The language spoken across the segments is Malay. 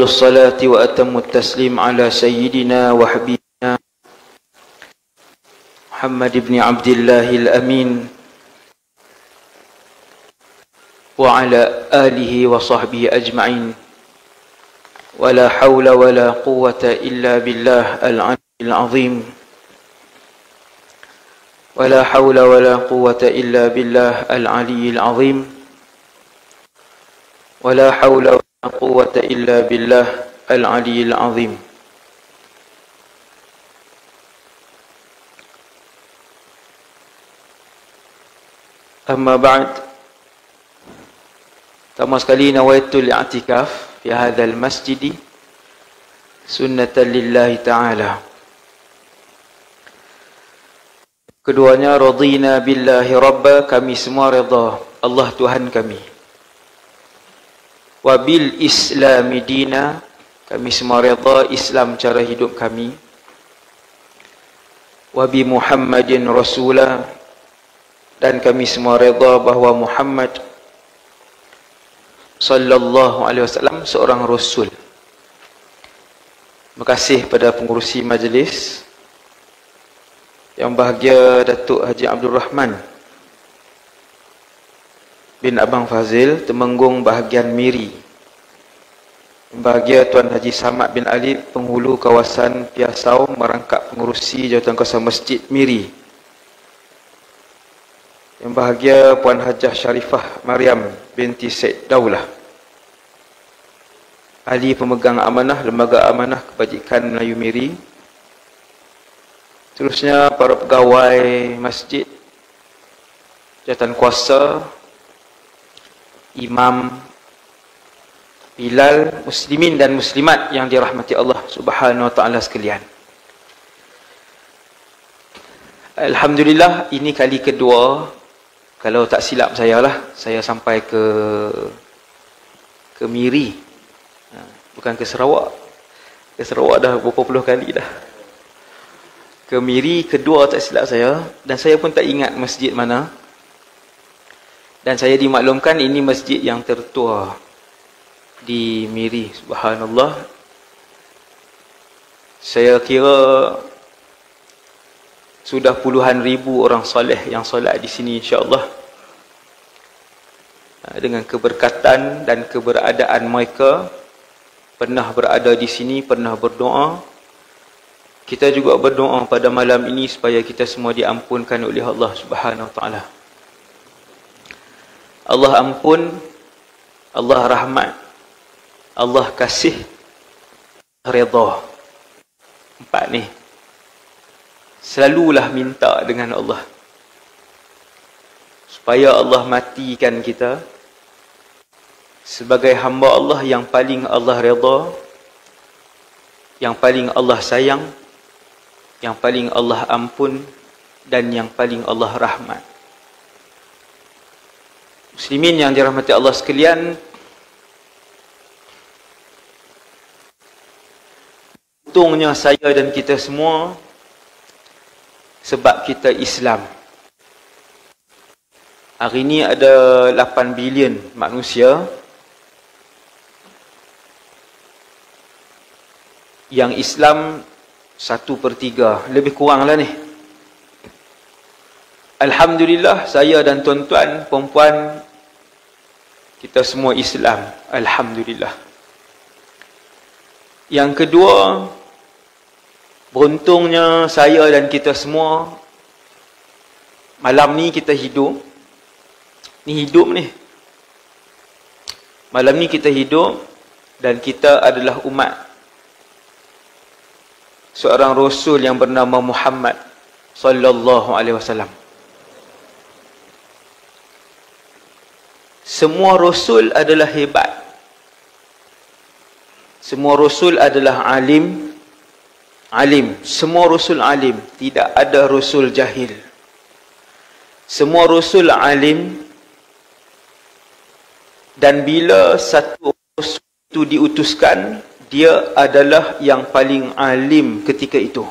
أفضل الصلاة وأتم التسليم على سيدنا وحبيبنا محمد بن عبد الله الأمين وعلى آله وصحبه أجمعين. ولا حول ولا قوة إلا بالله العلي العظيم. ولا حول ولا قوة إلا بالله العلي العظيم. ولا حول ولا قوة إلا بالله العلي العظيم أما بعد Pertama sekali nawaitul i'tikaf fi hadzal masjid sunnatan lillahi ta'ala. Keduanya radina billahi rabba kami semua redha Allah Tuhan kami. Wa bil islami dina kami semua redha Islam cara hidup kami. Wa bi Muhammadin rasula dan kami semua redha bahawa Muhammad sallallahu alaihi wasallam seorang rasul. Terima kasih pada pengurusi majlis yang bahagia Datuk Haji Abdul Rahman bin Abang Fazil Temenggung bahagian Miri. Bahagia Tuan Haji Samad bin Ali penghulu kawasan Piasau merangkap pengurusi jawatan kuasa Masjid Miri. Yang bahagia Puan Hajah Sharifah Maryam binti Syed Daulah. Ahli pemegang amanah Lembaga Amanah Kebajikan Melayu Miri. Terusnya para pegawai masjid, jawatan kuasa, imam, bilal, muslimin dan muslimat yang dirahmati Allah Subhanahu wa taala sekalian. Alhamdulillah ini kali kedua. Kalau tak silap saya lah saya sampai ke ke Miri. Ha, bukan ke Sarawak. Ke Sarawak dah berapa puluh kali dah. Ke Miri kedua tak silap saya. Dan saya pun tak ingat masjid mana dan saya dimaklumkan ini masjid yang tertua di Miri subhanallah. Saya kira sudah puluhan ribu orang soleh yang solat di sini insyaAllah. Dengan keberkatan dan keberadaan mereka pernah berada di sini, pernah berdoa. Kita juga berdoa pada malam ini supaya kita semua diampunkan oleh Allah subhanahu wa ta'ala Allah ampun Allah rahmat Allah kasih redha. Empat ni. Selalulah minta dengan Allah. Supaya Allah matikan kita sebagai hamba Allah yang paling Allah redha yang paling Allah sayang yang paling Allah ampun dan yang paling Allah rahmat muslimin yang dirahmati Allah sekalian untungnya saya dan kita semua sebab kita Islam. Hari ini ada 8 bilion manusia yang Islam 1 per 3. Lebih kurang lah ni. Alhamdulillah saya dan tuan-tuan, perempuan kita semua Islam. Alhamdulillah. Yang kedua, Beruntungnya saya dan kita semua malam ni kita hidup. Ni hidup ni. Malam ni kita hidup dan kita adalah umat seorang rasul yang bernama Muhammad sallallahu alaihi wasallam. Semua rasul adalah hebat. Semua rasul adalah alim, alim. Semua rasul alim. Tidak ada rasul jahil. Semua rasul alim. Dan bila satu rasul itu diutuskan dia adalah yang paling alim ketika itu.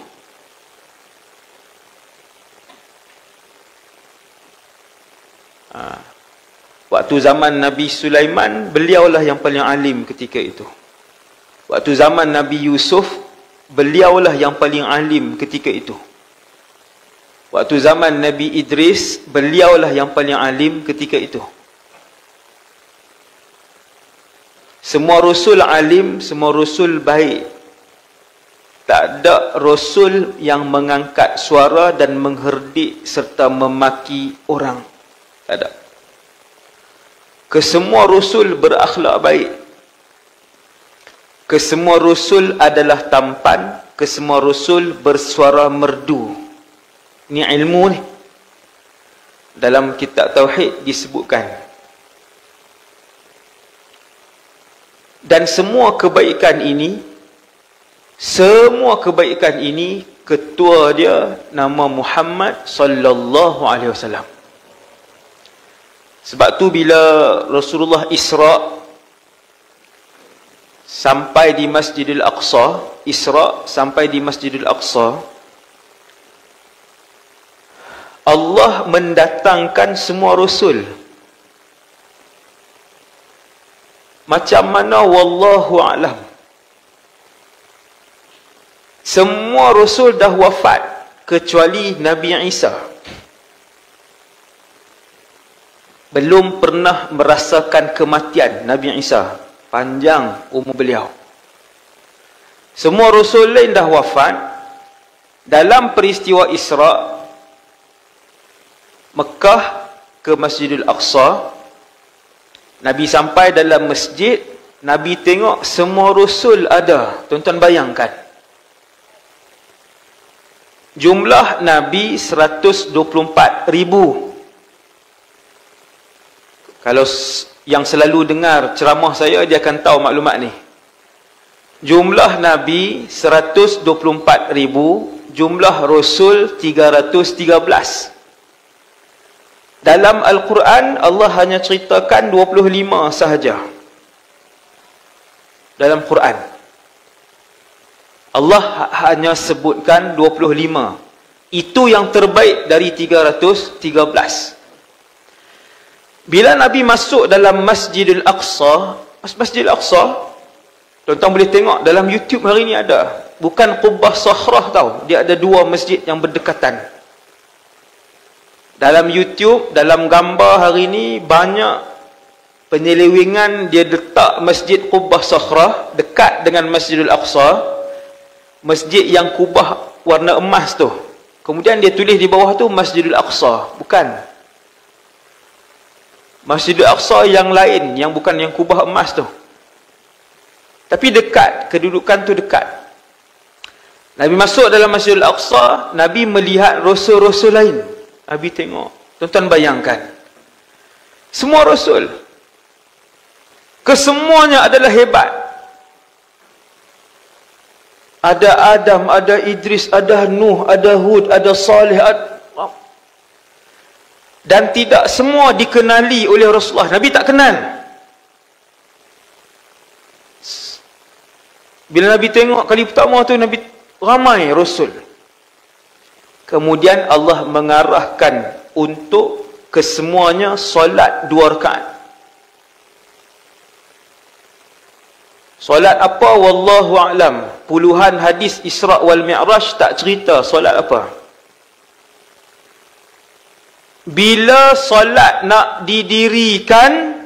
Ha. Waktu zaman Nabi Sulaiman beliaulah yang paling alim ketika itu Waktu zaman Nabi Yusuf, beliaulah yang paling alim ketika itu. Waktu zaman Nabi Idris, beliaulah yang paling alim ketika itu. Semua rasul alim, semua rasul baik. Tak ada rasul yang mengangkat suara dan mengherdik serta memaki orang. Tak ada. Kesemua rasul berakhlak baik. Kesemua rasul adalah tampan, kesemua rasul bersuara merdu. Ini ilmu ni. Dalam kitab tauhid disebutkan. Dan semua kebaikan ini semua kebaikan ini ketua dia nama Muhammad sallallahu alaihi wasallam. Sebab tu bila Rasulullah Isra sampai di Masjidil Aqsa, Isra sampai di Masjidil Aqsa, Allah mendatangkan semua rasul. Macam mana wallahu alam. Semua rasul dah wafat kecuali Nabi Isa. Belum pernah merasakan kematian Nabi Isa panjang umur beliau. Semua rasul lain dah wafat. Dalam peristiwa Isra Mekah ke Masjidil Aqsa Nabi sampai dalam masjid Nabi tengok semua rasul ada. Tuan-tuan bayangkan. Jumlah Nabi 124 ribu. Kalau yang selalu dengar ceramah saya dia akan tahu maklumat ni. Jumlah Nabi 124 ribu, jumlah Rasul 313. Dalam Al-Quran Allah hanya ceritakan 25 sahaja. Dalam Quran. Allah ha-, hanya sebutkan 25. Itu yang terbaik dari 313. Bila Nabi masuk dalam Masjidil Aqsa, Masjidil Aqsa, tuan-tuan boleh tengok dalam YouTube hari ini ada. Bukan Qubbah Sahrah tau. Dia ada dua masjid yang berdekatan. Dalam YouTube, dalam gambar hari ini, banyak penyelewengan dia letak Masjid Qubbah Sahrah dekat dengan Masjidil Aqsa. Masjid yang kubah warna emas tu. Kemudian dia tulis di bawah tu Masjidil Aqsa. Bukan. Masjidil Aqsa yang lain yang bukan yang kubah emas tu. Tapi dekat, kedudukan tu dekat. Nabi masuk dalam Masjidil Aqsa, Nabi melihat rasul-rasul lain. Nabi tengok. Tuan-tuan bayangkan. Semua rasul. Kesemuanya adalah hebat. Ada Adam, ada Idris, ada Nuh, ada Hud, ada Salih, ada dan tidak semua dikenali oleh Rasulullah. Nabi tak kenal. Bila Nabi tengok kali pertama tu Nabi ramai Rasul. Kemudian Allah mengarahkan untuk kesemuanya solat dua rakaat. Solat apa wallahu a'lam. Puluhan hadis Isra wal Mi'raj tak cerita solat apa bila solat nak didirikan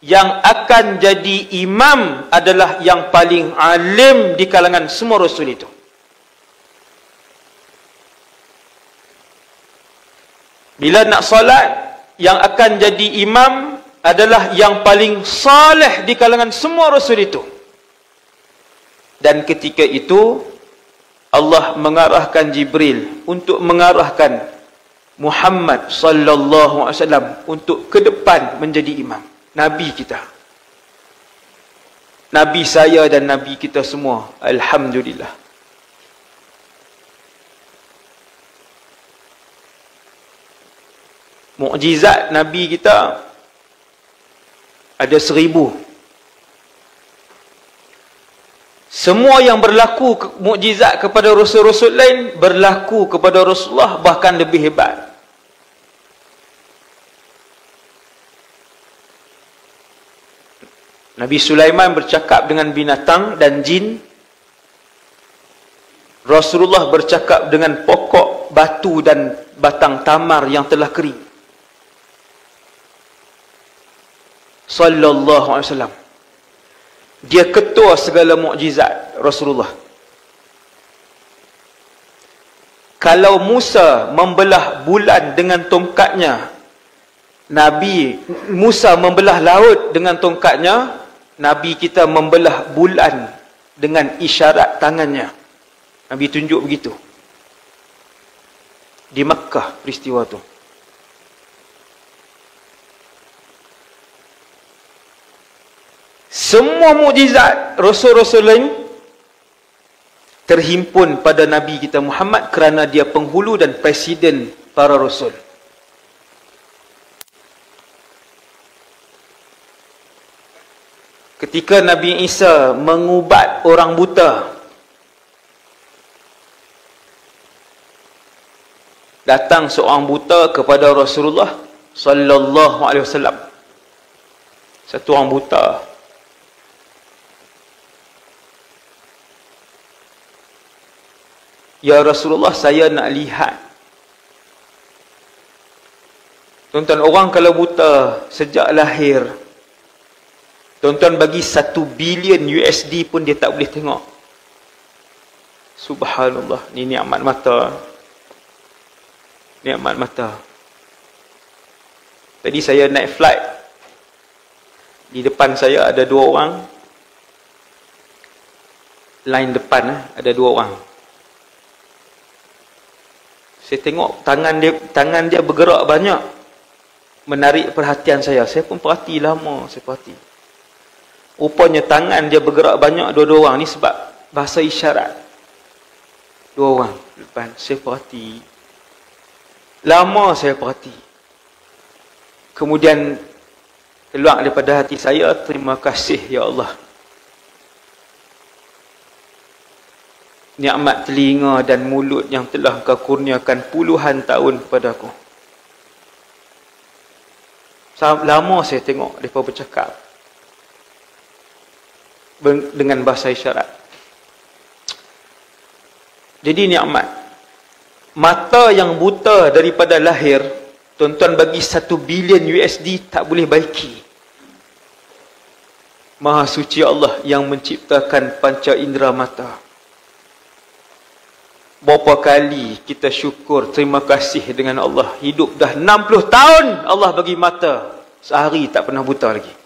yang akan jadi imam adalah yang paling alim di kalangan semua rasul itu. Bila nak solat yang akan jadi imam adalah yang paling saleh di kalangan semua rasul itu. Dan ketika itu Allah mengarahkan Jibril untuk mengarahkan Muhammad sallallahu alaihi wasallam untuk ke depan menjadi imam. Nabi kita. Nabi saya dan nabi kita semua. Alhamdulillah. Mukjizat nabi kita ada seribu. Semua yang berlaku mukjizat kepada rasul-rasul lain berlaku kepada Rasulullah bahkan lebih hebat Nabi Sulaiman bercakap dengan binatang dan jin. Rasulullah bercakap dengan pokok, batu dan batang tamar yang telah kering. Sallallahu alaihi wasallam. Dia ketua segala mukjizat Rasulullah. Kalau Musa membelah bulan dengan tongkatnya, Nabi Musa membelah laut dengan tongkatnya, Nabi kita membelah bulan dengan isyarat tangannya. Nabi tunjuk begitu. Di Makkah peristiwa tu. Semua mukjizat rasul-rasul lain terhimpun pada Nabi kita Muhammad kerana dia penghulu dan presiden para rasul. Ketika Nabi Isa mengubat orang buta datang seorang buta kepada Rasulullah sallallahu alaihi wasallam. Satu orang buta. Ya Rasulullah saya nak lihat. Tuan-tuan orang kalau buta sejak lahir Tuan-tuan bagi satu bilion USD pun dia tak boleh tengok. Subhanallah. Ni ni'mat mata. Ni'mat mata. Tadi saya naik flight. Di depan saya ada dua orang. Line depan eh, ada dua orang. Saya tengok tangan dia tangan dia bergerak banyak. Menarik perhatian saya. Saya pun perhati lama. Saya perhati. Rupanya tangan dia bergerak banyak dua-dua orang ni sebab bahasa isyarat. Dua orang depan. Saya perhati. Lama saya perhati. Kemudian keluar daripada hati saya, terima kasih ya Allah. Ni'mat telinga dan mulut yang telah kau kurniakan puluhan tahun kepada aku. Lama saya tengok mereka bercakap dengan bahasa isyarat. Jadi nikmat. Mata yang buta daripada lahir, tuan-tuan bagi satu bilion USD tak boleh baiki. Maha suci Allah yang menciptakan panca indera mata. Berapa kali kita syukur, terima kasih dengan Allah. Hidup dah 60 tahun Allah bagi mata. Sehari tak pernah buta lagi.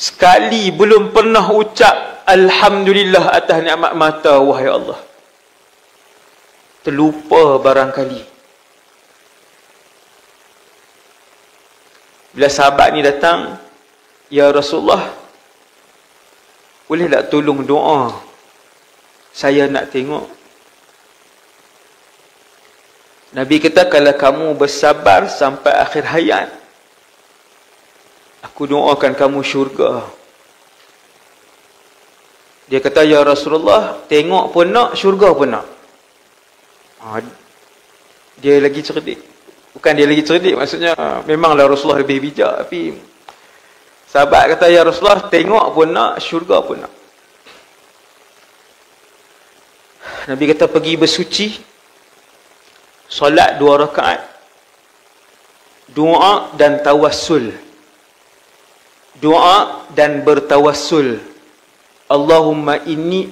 Sekali belum pernah ucap Alhamdulillah atas nikmat mata wahai Allah. Terlupa barangkali. Bila sahabat ni datang, Ya Rasulullah, boleh tak tolong doa? Saya nak tengok. Nabi kata kalau kamu bersabar sampai akhir hayat, Aku doakan kamu syurga. Dia kata, Ya Rasulullah, tengok pun nak, syurga pun nak. Ha, dia lagi cerdik. Bukan dia lagi cerdik, maksudnya memanglah Rasulullah lebih bijak. Tapi sahabat kata, Ya Rasulullah, tengok pun nak, syurga pun nak. Nabi kata, pergi bersuci. Solat dua rakaat. Doa dan tawassul doa dan bertawassul. Allahumma inni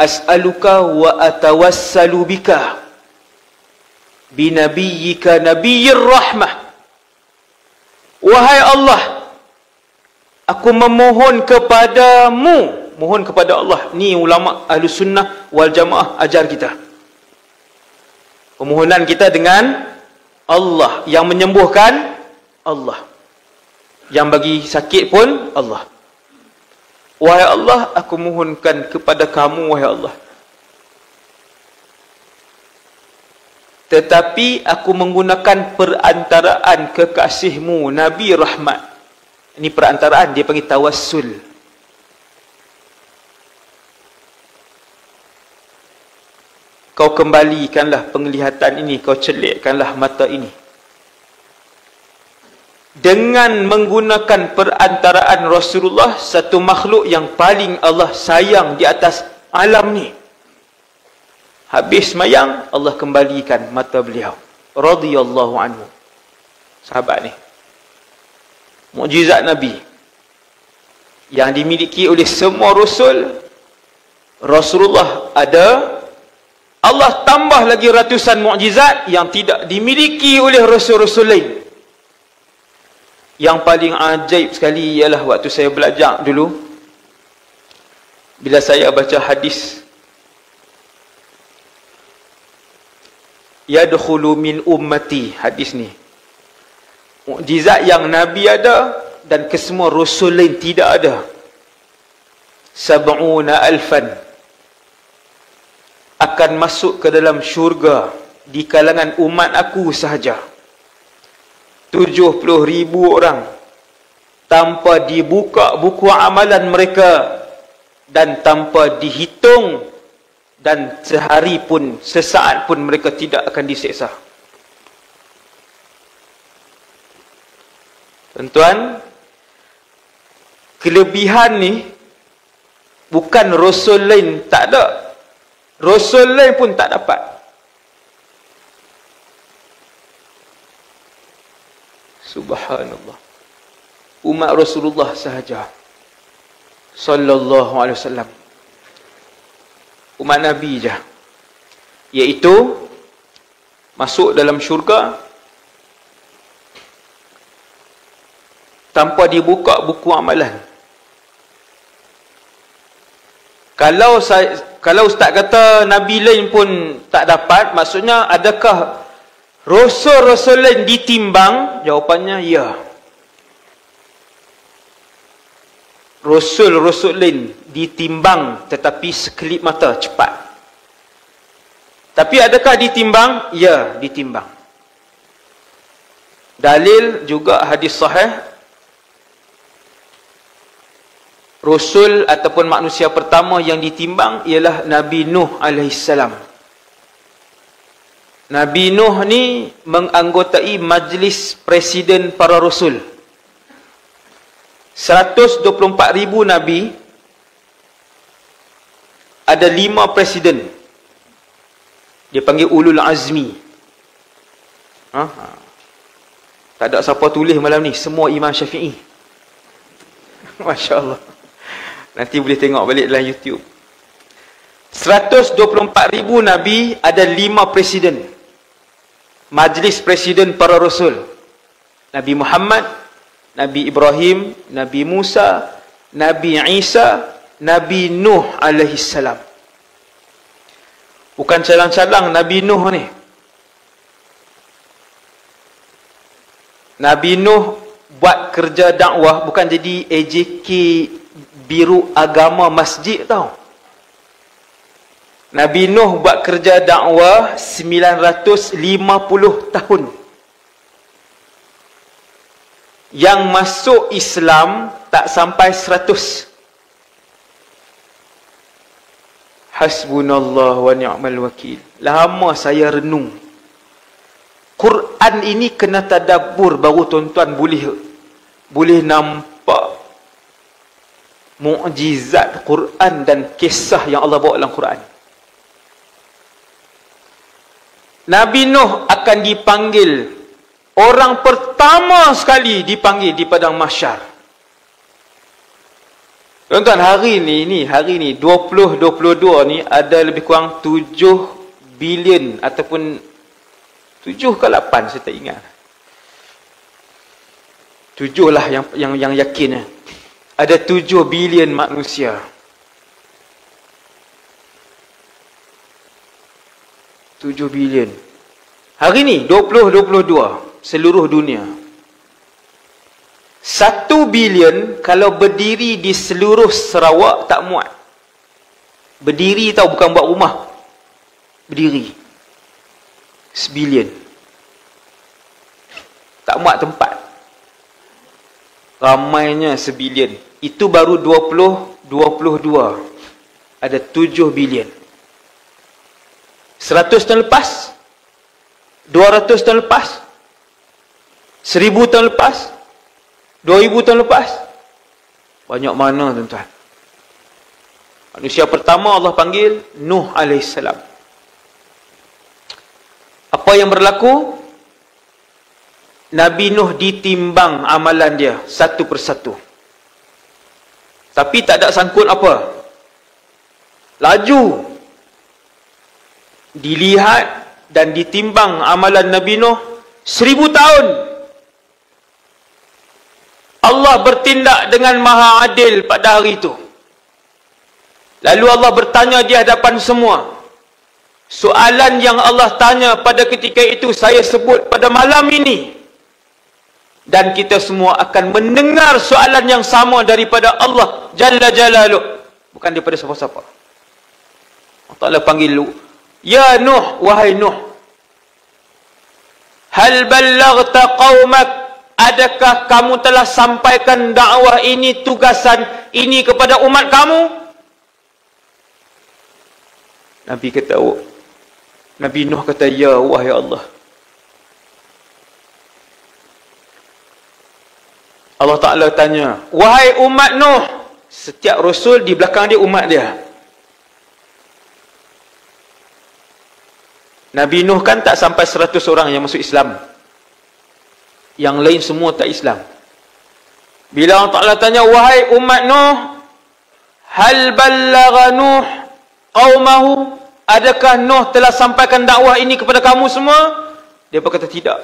as'aluka wa atawassalu bika. Binabiyyika nabiyyir rahmah. Wahai Allah aku memohon kepadamu. Mohon kepada Allah ni ulama ahli sunnah wal jamaah ajar kita. Permohonan kita dengan Allah yang menyembuhkan Allah yang bagi sakit pun Allah. Wahai Allah, aku mohonkan kepada kamu, wahai Allah. Tetapi aku menggunakan perantaraan kekasihmu, Nabi Rahmat. Ini perantaraan, dia panggil tawassul. Kau kembalikanlah penglihatan ini, kau celikkanlah mata ini dengan menggunakan perantaraan Rasulullah satu makhluk yang paling Allah sayang di atas alam ni. Habis mayang Allah kembalikan mata beliau. Radhiyallahu anhu. Sahabat ni. Mukjizat nabi. Yang dimiliki oleh semua rasul Rasulullah ada. Allah tambah lagi ratusan mukjizat yang tidak dimiliki oleh rasul-rasul lain yang paling ajaib sekali ialah waktu saya belajar dulu. Bila saya baca hadis yadkhulu min ummati hadis ni. Mukjizat yang nabi ada dan kesemua rasul lain tidak ada. Sab'una alfan akan masuk ke dalam syurga di kalangan umat aku sahaja 70 ribu orang tanpa dibuka buku amalan mereka dan tanpa dihitung dan sehari pun sesaat pun mereka tidak akan diseksa. Tuan-tuan kelebihan ni bukan rasul lain tak ada. Rasul lain pun tak dapat subhanallah. Umat rasulullah sahaja. Sallallahu alaihi wasallam. Umat Nabi je. Iaitu masuk dalam syurga tanpa dibuka buku amalan. Kalau saya kalau ustaz kata nabi lain pun tak dapat maksudnya adakah rasul-rasul lain ditimbang? Jawapannya ya. Rasul-rasul lain ditimbang tetapi sekelip mata cepat. Tapi adakah ditimbang? Ya ditimbang. Dalil juga hadis sahih. Rasul ataupun manusia pertama yang ditimbang ialah Nabi Nuh alaihissalam Nabi Nuh ni menganggotai majlis presiden para rasul. 124 ribu Nabi ada lima presiden. Dia panggil ulul azmi. Ha? tak ada siapa tulis malam ni semua imam syafi'i. Masya Allah nanti boleh tengok balik dalam YouTube. 124 ribu Nabi ada lima presiden majlis presiden para rasul Nabi Muhammad Nabi Ibrahim, Nabi Musa, Nabi Isa, Nabi Nuh alaihi salam. Bukan calang-calang Nabi Nuh ni. Nabi Nuh buat kerja dakwah bukan jadi AJK biru agama masjid tau. Nabi Nuh buat kerja dakwah 950 tahun. Yang masuk Islam tak sampai 100 Hasbunallah wa ni'mal wakil. Lama saya renung. Quran ini kena tadabbur baru tuan-tuan boleh boleh nampak mukjizat Quran dan kisah yang Allah bawa dalam Quran Nabi Nuh akan dipanggil Orang pertama sekali dipanggil di padang mahsyar. Tuan-tuan, hari ni, ni, hari ni, 2022 ni ada lebih kurang 7 bilion ataupun 7 ke 8 saya tak ingat. 7 lah yang yang yang yakin. Ada 7 bilion manusia. 7 bilion. Hari ni 2022 seluruh dunia. Satu bilion kalau berdiri di seluruh Sarawak tak muat. Berdiri tahu bukan buat rumah. Berdiri. Sebilion. Tak muat tempat. Ramainya sebilion. Itu baru 20, 22. Ada 7 bilion. 100 tahun lepas? 200 tahun lepas? Seribu tahun lepas, 2000 tahun lepas. Banyak mana tuan-tuan? Manusia pertama Allah panggil Nuh alaihissalam. Apa yang berlaku? Nabi Nuh ditimbang amalan dia satu persatu. Tapi tak ada sangkut apa. Laju dilihat dan ditimbang amalan Nabi Nuh seribu tahun. Allah bertindak dengan maha adil pada hari itu. Lalu Allah bertanya di hadapan semua. Soalan yang Allah tanya pada ketika itu saya sebut pada malam ini. Dan kita semua akan mendengar soalan yang sama daripada Allah Jalla Jalaluh. Bukan daripada siapa-siapa. Allah Ta'ala panggil. Ya Nuh, wahai Nuh. Hal ballagta qawmak Adakah kamu telah sampaikan dakwah ini, tugasan ini kepada umat kamu? Nabi kata, oh. Nabi Nuh kata, Ya wahai Allah. Allah Ta'ala tanya, Wahai umat Nuh, setiap Rasul di belakang dia umat dia. Nabi Nuh kan tak sampai seratus orang yang masuk Islam. Yang lain semua tak Islam. Bila Allah Ta'ala tanya, Wahai umat Nuh, Hal ballagha Nuh qaumahu? Adakah Nuh telah sampaikan dakwah ini kepada kamu semua? Dia berkata tidak.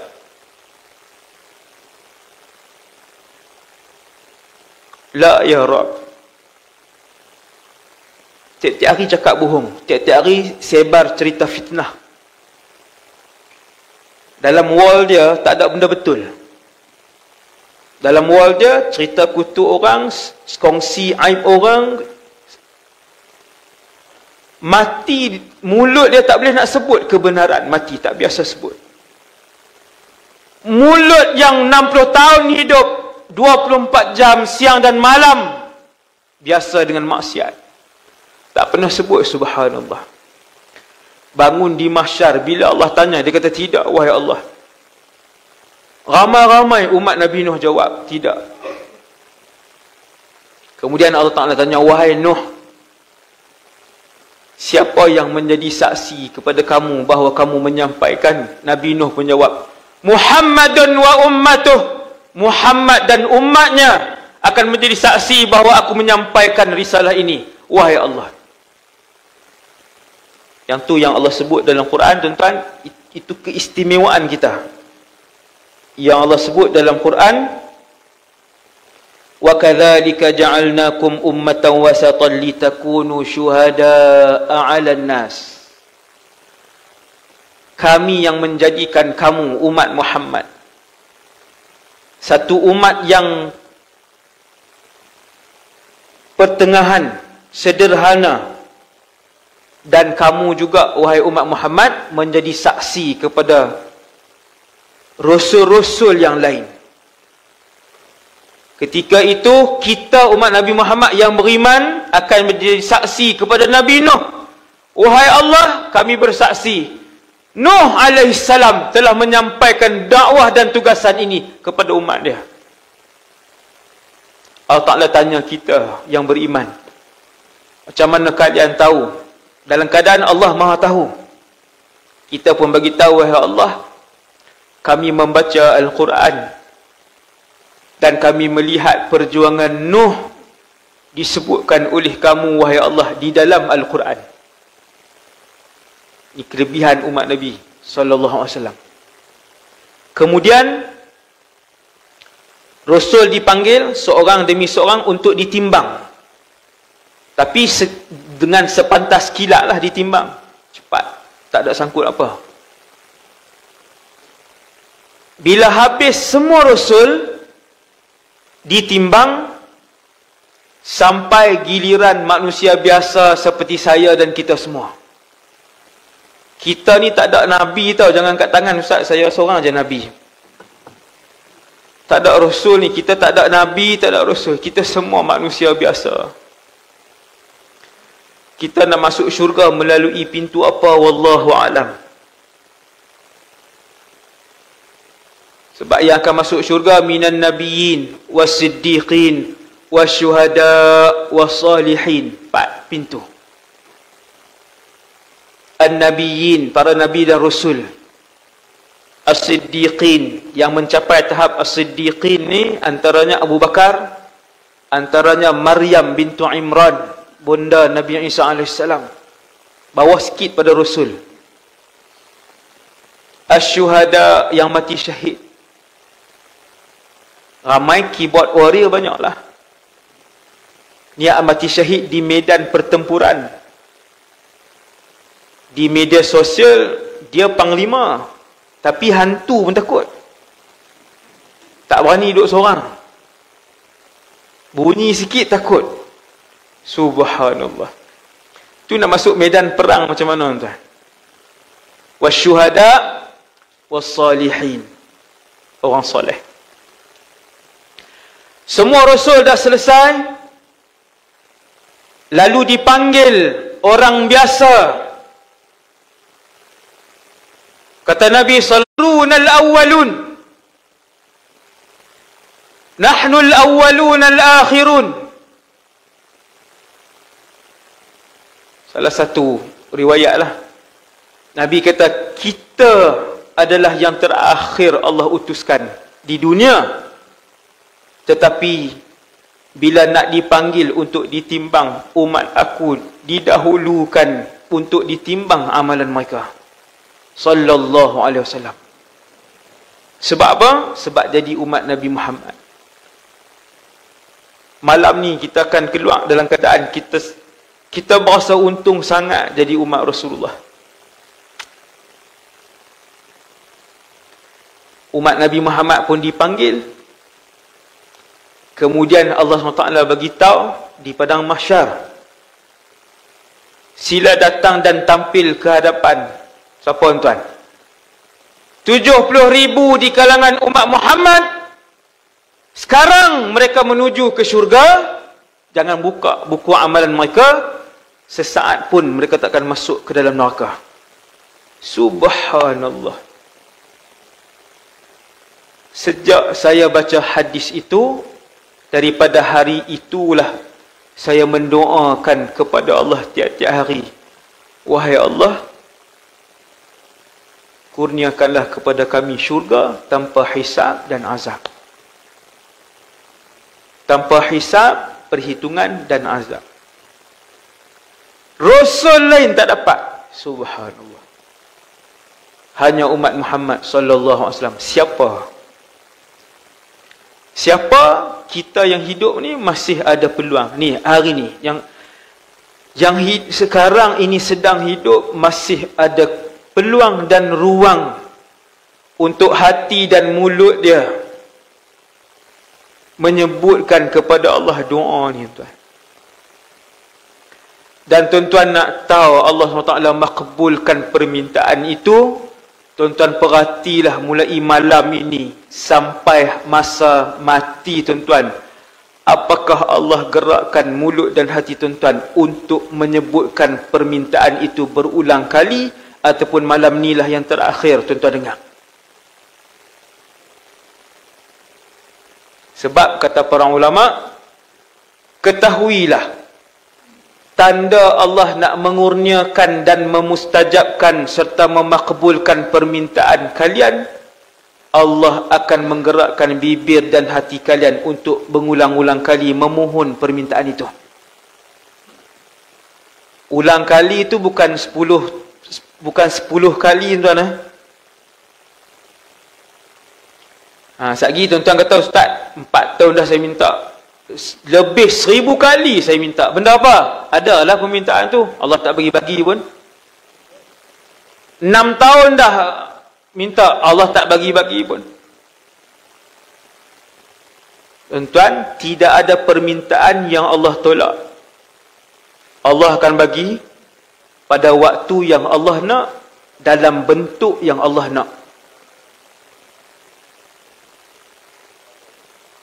La ya rab. Tiap-tiap hari cakap bohong. Tiap-tiap hari sebar cerita fitnah dalam wall dia tak ada benda betul dalam wall dia cerita kutu orang kongsi aib orang Mati mulut dia tak boleh nak sebut kebenaran. Mati tak biasa sebut. Mulut yang 60 tahun hidup 24 jam siang dan malam biasa dengan maksiat. Tak pernah sebut subhanallah. Bangun di mahsyar. Bila Allah tanya dia kata tidak wahai Allah. Ramai-ramai umat Nabi Nuh jawab tidak. Kemudian Allah Taala tanya wahai Nuh Siapa yang menjadi saksi kepada kamu bahawa kamu menyampaikan? Nabi Nuh menjawab Muhammadun wa ummatuh. Muhammad dan umatnya akan menjadi saksi bahawa aku menyampaikan risalah ini. Wahai Allah yang tu yang Allah sebut dalam Quran tuan-tuan itu keistimewaan kita yang Allah sebut dalam Quran وكذلك جعلناكم أمة وسطا لتكونوا شهداء على الناس kami yang menjadikan kamu umat Muhammad satu umat yang pertengahan sederhana dan kamu juga wahai umat Muhammad menjadi saksi kepada rasul-rasul yang lain Ketika itu kita umat Nabi Muhammad yang beriman akan menjadi saksi kepada Nabi Nuh. Wahai Allah, kami bersaksi. Nuh alaihissalam telah menyampaikan dakwah dan tugasan ini kepada umat dia. Allah Ta'ala tanya kita yang beriman. Macam mana kalian tahu? Dalam keadaan Allah maha tahu. Kita pun bagi tahu, wahai Allah, kami membaca Al-Quran dan kami melihat perjuangan Nuh disebutkan oleh kamu wahai Allah di dalam Al-Quran. Ini kelebihan umat Nabi sallallahu alaihi wasallam. Kemudian Rasul dipanggil seorang demi seorang untuk ditimbang. Tapi se dengan sepantas kilat lah ditimbang. Cepat. Tak ada sangkut apa. Bila habis semua Rasul, ditimbang sampai giliran manusia biasa seperti saya dan kita semua. Kita ni tak ada Nabi tau. Jangan kat tangan Ustaz. Saya seorang aja Nabi. Tak ada Rasul ni. Kita tak ada Nabi, tak ada Rasul. Kita semua manusia biasa. Kita nak masuk syurga melalui pintu apa? Wallahu alam. Sebab yang akan masuk syurga minan nabiyyin wasiddiqin wasyuhada wasalihin. Empat pintu. An-nabiyyin, para nabi dan rasul. As-siddiqin, yang mencapai tahap as-siddiqin ni antaranya Abu Bakar, antaranya Maryam bintu Imran, bunda Nabi Isa AS. Bawah sikit pada rasul. Asyuhada yang mati syahid. Ramai keyboard warrior banyaklah. Niat mati syahid di medan pertempuran. Di media sosial, dia panglima. Tapi hantu pun takut. Tak berani duduk seorang. Bunyi sikit takut. Subhanallah. Tu nak masuk medan perang macam mana tuan? Wasyuhada wassalihin. Orang soleh. Semua rasul dah selesai. Lalu dipanggil orang biasa. Kata Nabi sallallahu al-awwalun. Nahnu al-awwalun al-akhirun. Salah satu riwayatlah. Nabi kata kita adalah yang terakhir Allah utuskan di dunia tetapi bila nak dipanggil untuk ditimbang umat aku didahulukan untuk ditimbang amalan mereka. Sallallahu alaihi wasallam. Sebab apa? Sebab jadi umat Nabi Muhammad. Malam ni kita akan keluar dalam keadaan kita kita berasa untung sangat jadi umat Rasulullah. Umat Nabi Muhammad pun dipanggil Kemudian Allah SWT bagi tahu di padang mahsyar. Sila datang dan tampil ke hadapan. Siapa tuan? 70 ribu di kalangan umat Muhammad. Sekarang mereka menuju ke syurga. Jangan buka buku amalan mereka. Sesaat pun mereka takkan masuk ke dalam neraka. Subhanallah. Sejak saya baca hadis itu, daripada hari itulah saya mendoakan kepada Allah tiap-tiap hari wahai Allah kurniakanlah kepada kami syurga tanpa hisab dan azab tanpa hisab perhitungan dan azab rasul lain tak dapat. Subhanallah. Hanya umat Muhammad sallallahu alaihi wasallam. Siapa? Siapa kita yang hidup ni masih ada peluang. Ni hari ni. Yang yang sekarang ini sedang hidup masih ada peluang dan ruang untuk hati dan mulut dia menyebutkan kepada Allah doa ni tuan. Dan tuan-tuan nak tahu Allah SWT makbulkan permintaan itu Tuan-tuan perhatilah mulai malam ini sampai masa mati tuan-tuan. Apakah Allah gerakkan mulut dan hati tuan-tuan untuk menyebutkan permintaan itu berulang kali ataupun malam inilah yang terakhir tuan-tuan dengar. Sebab kata para ulama, ketahuilah tanda Allah nak mengurniakan dan memustajabkan serta memakbulkan permintaan kalian Allah akan menggerakkan bibir dan hati kalian untuk mengulang-ulang kali memohon permintaan itu. Ulang kali itu bukan 10 bukan 10 kali tuan eh? Ha, sekejap tuan-tuan kata Ustaz, 4 tahun dah saya minta lebih seribu kali saya minta. Benda apa? Adalah permintaan tu. Allah tak bagi-bagi pun. Enam tahun dah minta Allah tak bagi-bagi pun. Tuan-tuan tidak ada permintaan yang Allah tolak. Allah akan bagi pada waktu yang Allah nak dalam bentuk yang Allah nak.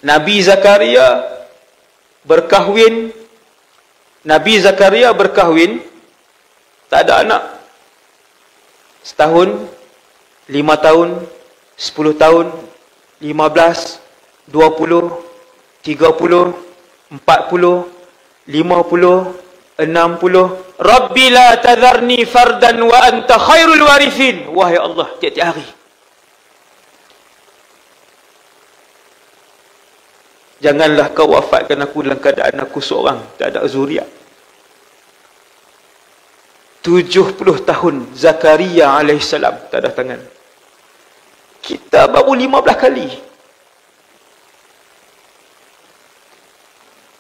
Nabi Zakaria berkahwin Nabi Zakaria berkahwin tak ada anak setahun lima tahun sepuluh tahun 15, 20, 30, 40, 50, 60. Rabbi la tadharni fardan wa anta khairul warithin. Wahai Allah, tiap-tiap hari. Janganlah kau wafatkan aku dalam keadaan aku seorang. Tak ada zuriat. 70 tahun Zakaria alaihissalam tak ada tangan. Kita baru 15 kali.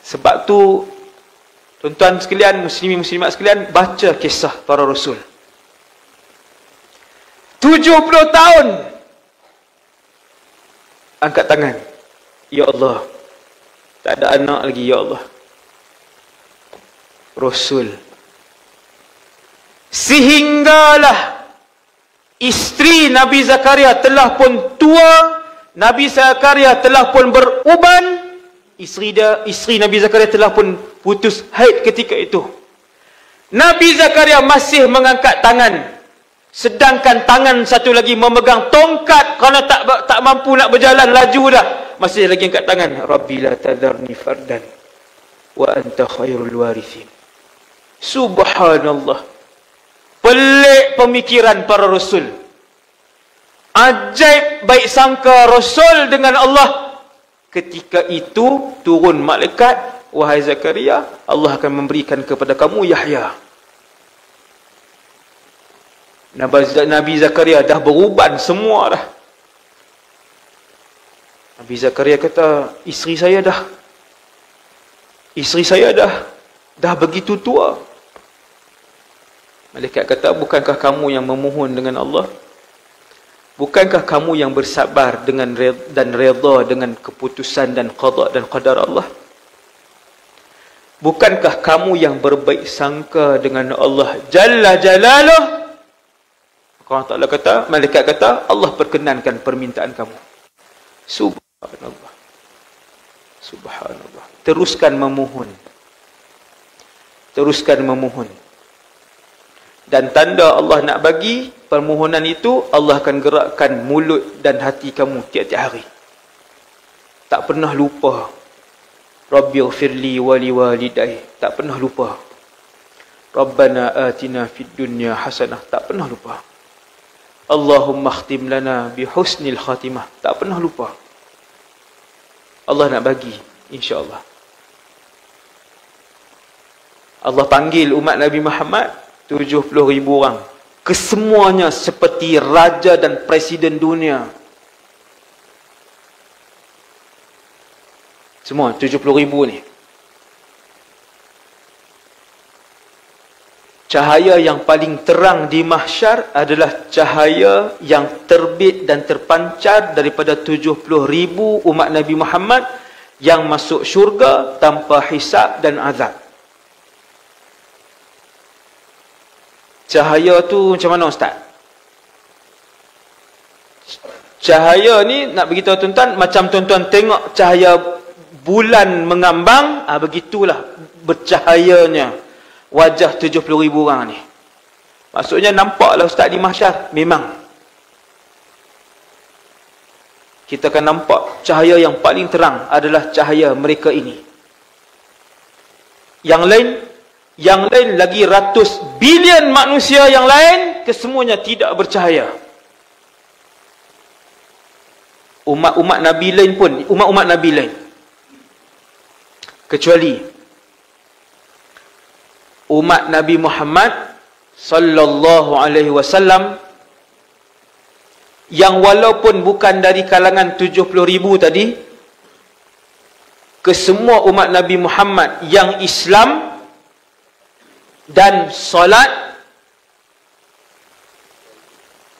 Sebab tu tuan-tuan sekalian, muslimin muslimat sekalian baca kisah para rasul. 70 tahun angkat tangan. Ya Allah, tak ada anak lagi ya Allah. Rasul. Sehinggalah isteri Nabi Zakaria telah pun tua, Nabi Zakaria telah pun beruban, isteri dia, isteri Nabi Zakaria telah pun putus haid ketika itu. Nabi Zakaria masih mengangkat tangan. Sedangkan tangan satu lagi memegang tongkat kerana tak tak mampu nak berjalan laju dah masih lagi angkat tangan. Rabbi la tadharni fardan wa anta khairul warithin. Subhanallah. Pelik pemikiran para rasul. Ajaib baik sangka rasul dengan Allah. Ketika itu turun malaikat wahai zakaria Allah akan memberikan kepada kamu yahya. Nabi Zakaria dah beruban semua dah Nabi Zakaria kata, isteri saya dah. Isteri saya dah. Dah begitu tua. Malaikat kata, bukankah kamu yang memohon dengan Allah? Bukankah kamu yang bersabar dengan dan redha dengan keputusan dan qada dan qadar Allah? Bukankah kamu yang berbaik sangka dengan Allah Jalla Jalaluh? Allah Ta'ala kata, malaikat kata, Allah perkenankan permintaan kamu. Subhanallah. Subhanallah. Subhanallah. Teruskan memohon. Teruskan memohon. Dan tanda Allah nak bagi permohonan itu, Allah akan gerakkan mulut dan hati kamu tiap-tiap hari. Tak pernah lupa. Rabbi ghafirli wali walidai. Tak pernah lupa. Rabbana atina fid dunya hasanah. Tak pernah lupa. Allahumma khtim lana bi husnil khatimah. Tak pernah lupa. Allah nak bagi insya-Allah. Allah panggil umat Nabi Muhammad 70 ribu orang. Kesemuanya seperti raja dan presiden dunia. Semua 70 ribu ni. Cahaya yang paling terang di mahsyar adalah cahaya yang terbit dan terpancar daripada 70 ribu umat Nabi Muhammad yang masuk syurga tanpa hisap dan azab. Cahaya tu macam mana Ustaz? Cahaya ni nak beritahu tuan-tuan macam tuan-tuan tengok cahaya bulan mengambang, ah begitulah bercahayanya wajah 70 ribu orang ni. Maksudnya nampaklah ustaz di mahsyar. Memang. Kita akan nampak cahaya yang paling terang adalah cahaya mereka ini. Yang lain, yang lain lagi ratus bilion manusia yang lain, kesemuanya tidak bercahaya. Umat-umat Nabi lain pun, umat-umat Nabi lain. Kecuali umat Nabi Muhammad sallallahu alaihi wasallam yang walaupun bukan dari kalangan 70 ribu tadi ke semua umat Nabi Muhammad yang Islam dan solat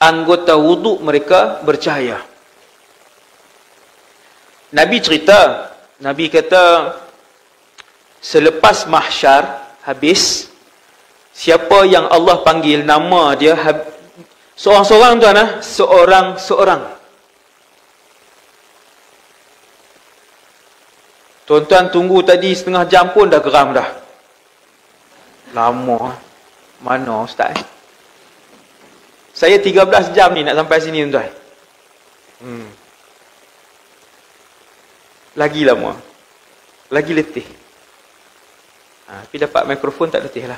anggota wuduk mereka bercahaya. Nabi cerita Nabi kata selepas mahsyar habis siapa yang Allah panggil nama dia seorang-seorang tuan ah seorang-seorang Tuan-tuan tunggu tadi setengah jam pun dah geram dah. Lama. Ah. Mana ustaz? Saya 13 jam ni nak sampai sini tuan-tuan. Hmm. lagi lama. Lagi letih. Ha, tapi dapat mikrofon tak letih lah.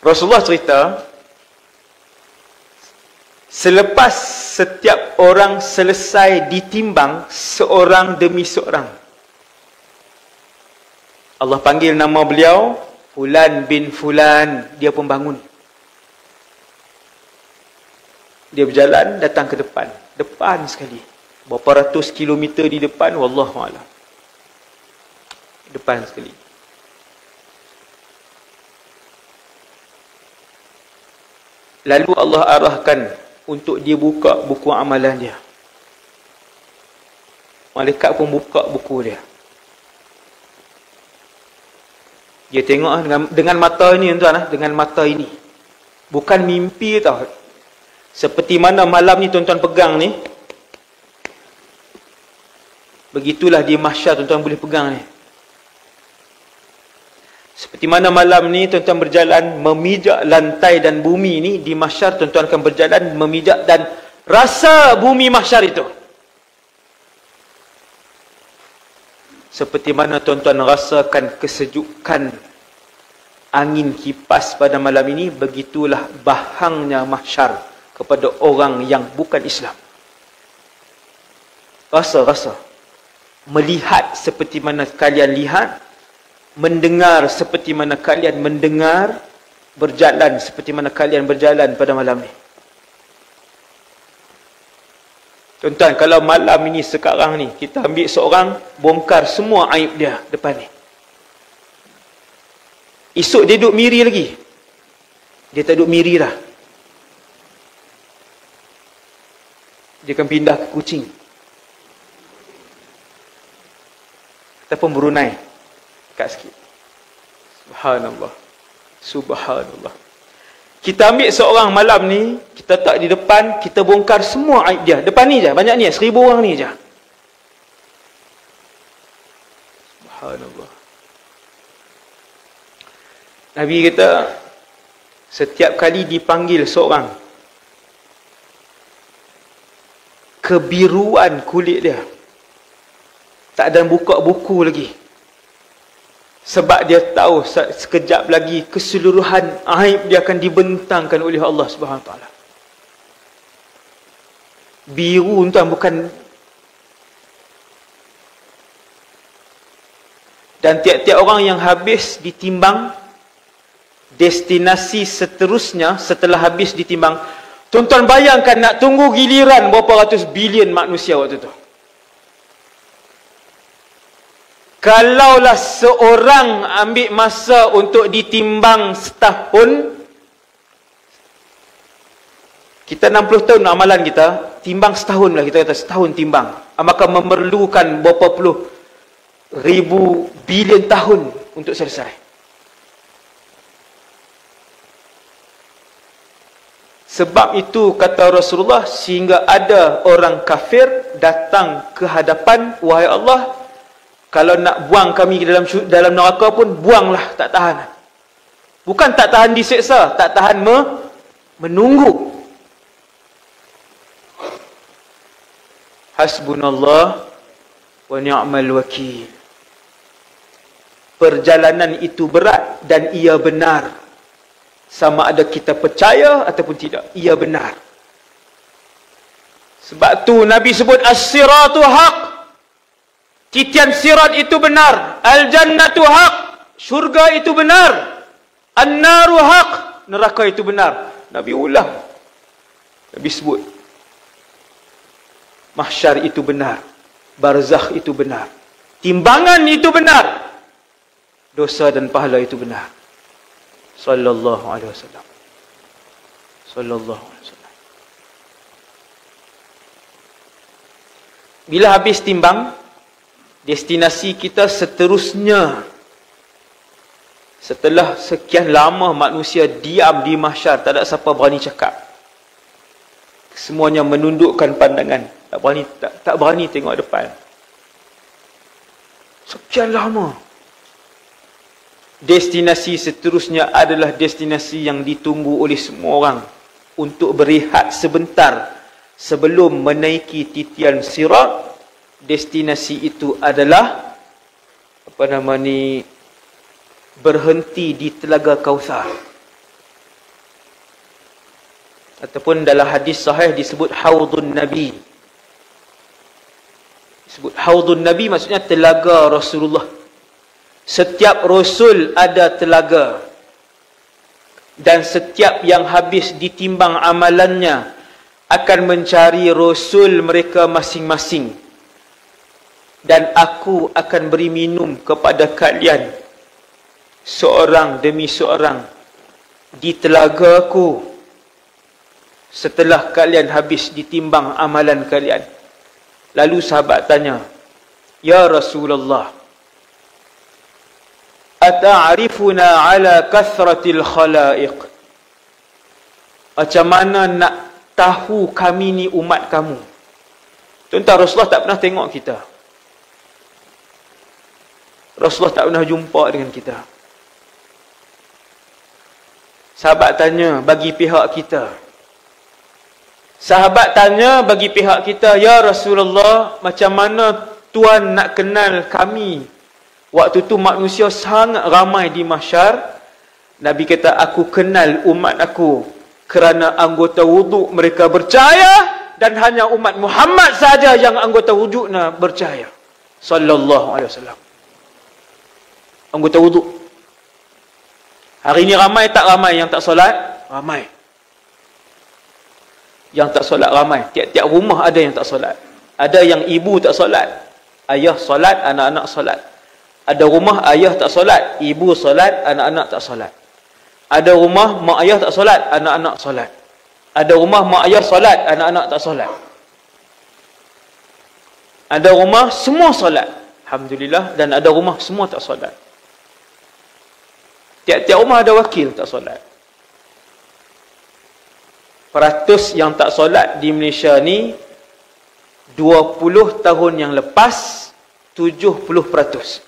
Rasulullah cerita, selepas setiap orang selesai ditimbang, seorang demi seorang. Allah panggil nama beliau, Fulan bin Fulan, dia pun bangun. Dia berjalan, datang ke depan. Depan sekali. Berapa ratus kilometer di depan, Wallahualam depan sekali. Lalu Allah arahkan untuk dia buka buku amalan dia. Malaikat pun buka buku dia. Dia tengok ah, dengan, dengan mata ini tuan ah, dengan mata ini. Bukan mimpi tau. Seperti mana malam ni tuan-tuan pegang ni. Begitulah di mahsyar tuan-tuan boleh pegang ni. Seperti mana malam ni tuan-tuan berjalan memijak lantai dan bumi ni di mahsyar tuan-tuan akan berjalan memijak dan rasa bumi mahsyar itu. Seperti mana tuan-tuan rasakan kesejukan angin kipas pada malam ini begitulah bahangnya mahsyar kepada orang yang bukan Islam. Rasa-rasa melihat seperti mana kalian lihat mendengar seperti mana kalian mendengar berjalan seperti mana kalian berjalan pada malam ni. Tuan-tuan kalau malam ini sekarang ni kita ambil seorang bongkar semua aib dia depan ni. Esok dia duduk miri lagi. Dia tak duduk miri lah dia akan pindah ke kucing. Ataupun Brunei Kat sikit. Subhanallah. Subhanallah. Kita ambil seorang malam ni, kita tak di depan, kita bongkar semua aib dia. Depan ni je, banyak ni, seribu orang ni je. Subhanallah. Nabi kata, setiap kali dipanggil seorang, kebiruan kulit dia, tak ada buka buku lagi. Sebab dia tahu sekejap lagi keseluruhan aib dia akan dibentangkan oleh Allah Subhanahu taala. Biru tuan bukan. Dan tiap-tiap orang yang habis ditimbang destinasi seterusnya setelah habis ditimbang. Tuan-tuan bayangkan nak tunggu giliran berapa ratus bilion manusia waktu tu Kalaulah seorang ambil masa untuk ditimbang setahun, kita 60 tahun amalan kita, timbang setahun lah kita kata setahun timbang. Maka memerlukan berapa puluh ribu bilion tahun untuk selesai. Sebab itu kata Rasulullah sehingga ada orang kafir datang ke hadapan wahai Allah kalau nak buang kami dalam dalam neraka pun buanglah tak tahan. Bukan tak tahan diseksa tak tahan me, menunggu. Hasbunallah wa ni'mal wakil. Perjalanan itu berat dan ia benar. Sama ada kita percaya ataupun tidak ia benar. Sebab tu nabi sebut as-siratu haq Titian sirat itu benar. Al-jannatu haq. Syurga itu benar. An-naru haq. Neraka itu benar. Nabi ulang. Nabi sebut. Mahsyar itu benar. Barzakh itu benar. Timbangan itu benar. Dosa dan pahala itu benar. Sallallahu alaihi wasallam. Sallallahu alaihi wasallam. Bila habis timbang, destinasi kita seterusnya. Setelah sekian lama manusia diam di mahsyar tak ada siapa berani cakap. Semuanya menundukkan pandangan. Tak berani tak, tak berani tengok depan. Sekian lama. Destinasi seterusnya adalah destinasi yang ditunggu oleh semua orang untuk berehat sebentar sebelum menaiki titian sirat destinasi itu adalah apa nama ni berhenti di telaga Kausar. Ataupun dalam hadis sahih disebut haudun nabi. Disebut haudun nabi maksudnya telaga Rasulullah. Setiap rasul ada telaga. Dan setiap yang habis ditimbang amalannya akan mencari rasul mereka masing-masing dan aku akan beri minum kepada kalian seorang demi seorang di telagaku setelah kalian habis ditimbang amalan kalian. Lalu sahabat tanya ya rasulullah ata'rifuna ala kathratil khalaiq? Macam mana nak tahu kami ni umat kamu? Tuan-tuan Rasulullah tak pernah tengok kita Rasulullah tak pernah jumpa dengan kita sahabat tanya bagi pihak kita sahabat tanya bagi pihak kita ya Rasulullah macam mana tuan nak kenal kami Waktu tu manusia sangat ramai di mahsyar. Nabi kata, aku kenal umat aku. Kerana anggota wuduk mereka percaya. Dan hanya umat Muhammad saja yang anggota wuduknya percaya. Sallallahu alaihi wasallam. Anggota wuduk. Hari ini ramai tak ramai yang tak solat? Ramai. Yang tak solat ramai. Tiap-tiap rumah ada yang tak solat. Ada yang ibu tak solat. Ayah solat, anak-anak solat. Ada rumah ayah tak solat, ibu solat, anak-anak tak solat. Ada rumah mak ayah tak solat, anak-anak solat. Ada rumah mak ayah solat, anak-anak tak solat. Ada rumah semua solat. Alhamdulillah. Dan ada rumah semua tak solat. Tiap-tiap rumah ada wakil tak solat. Peratus yang tak solat di Malaysia ni 20 tahun yang lepas 70 peratus.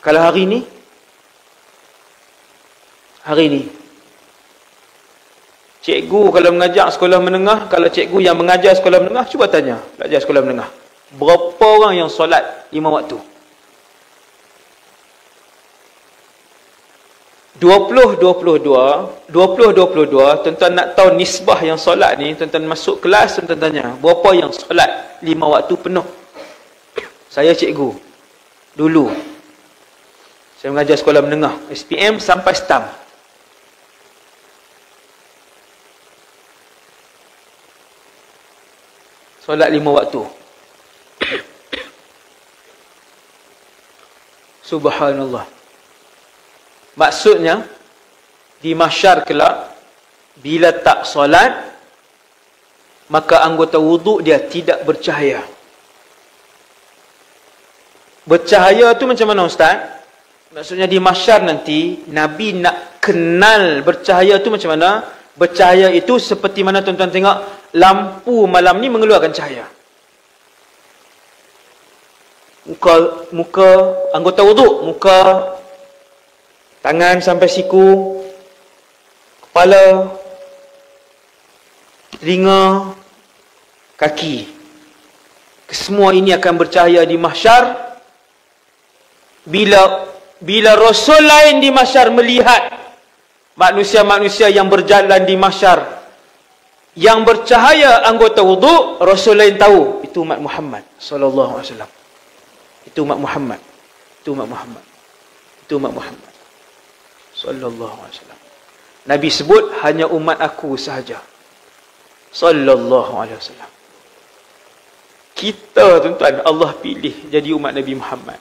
Kalau hari ni Hari ni Cikgu kalau mengajar sekolah menengah Kalau cikgu yang mengajar sekolah menengah Cuba tanya Belajar sekolah menengah Berapa orang yang solat lima waktu 20-22 20-22 Tuan-tuan nak tahu nisbah yang solat ni Tuan-tuan masuk kelas Tuan-tuan tanya Berapa yang solat? Lima waktu penuh. Saya cikgu Dulu saya mengajar sekolah menengah SPM sampai STAM Solat lima waktu. Subhanallah Maksudnya Di masyar kelak Bila tak solat Maka anggota wuduk dia tidak bercahaya Bercahaya tu macam mana Ustaz? Maksudnya di masyar nanti Nabi nak kenal bercahaya tu macam mana? Bercahaya itu seperti mana tuan-tuan tengok lampu malam ni mengeluarkan cahaya. Muka muka anggota wuduk, muka tangan sampai siku, kepala, telinga, kaki. Semua ini akan bercahaya di mahsyar. Bila bila rasul lain di masyar melihat manusia-manusia yang berjalan di masyar yang bercahaya anggota wuduk rasul lain tahu itu umat Muhammad sallallahu alaihi wasallam. Itu umat Muhammad. Itu umat Muhammad. Itu umat Muhammad sallallahu alaihi wasallam. Nabi sebut hanya umat aku sahaja. Sallallahu alaihi wasallam. Kita tuan-tuan Allah pilih jadi umat Nabi Muhammad.